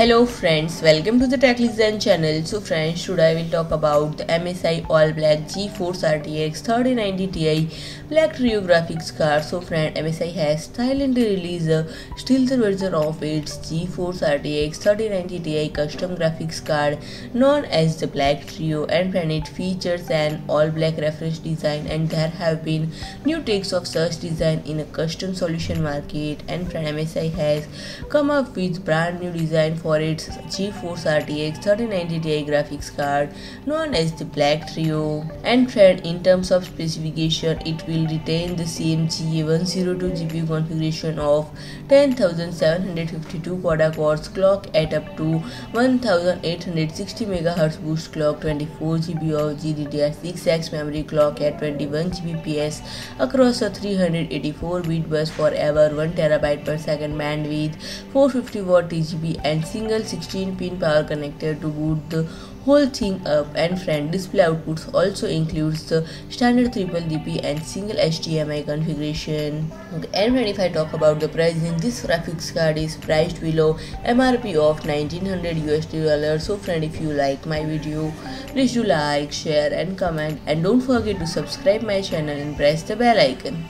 Hello friends, welcome to the Tech Legends channel. So friends, today I will talk about the MSI All Black GeForce RTX 3090 Ti Black Trio graphics card. So friend, MSI has silently released a stealth version of its GeForce RTX 3090 Ti custom graphics card known as the Black Trio and friend it features an all black reference design and there have been new takes of such design in a custom solution market and friend MSI has come up with brand new design for its GeForce RTX 3090 Ti graphics card known as the Black Trio. And friend, in terms of specification, it will retain the same GA102 GPU configuration of 10752 CUDA cores clock at up to 1860 MHz boost clock 24 GB of GDDR6X memory clock at 21 Gbps across a 384 bit bus for ever 1 TB per second bandwidth 450 watt TGP and single 16 pin power connector to boot the whole thing up and friend display outputs also includes the standard triple DP and single HDMI configuration. And when if I talk about the pricing, this graphics card is priced below MRP of 1900 USD dollars. So friend, if you like my video, please do like, share and comment and don't forget to subscribe my channel and press the bell icon.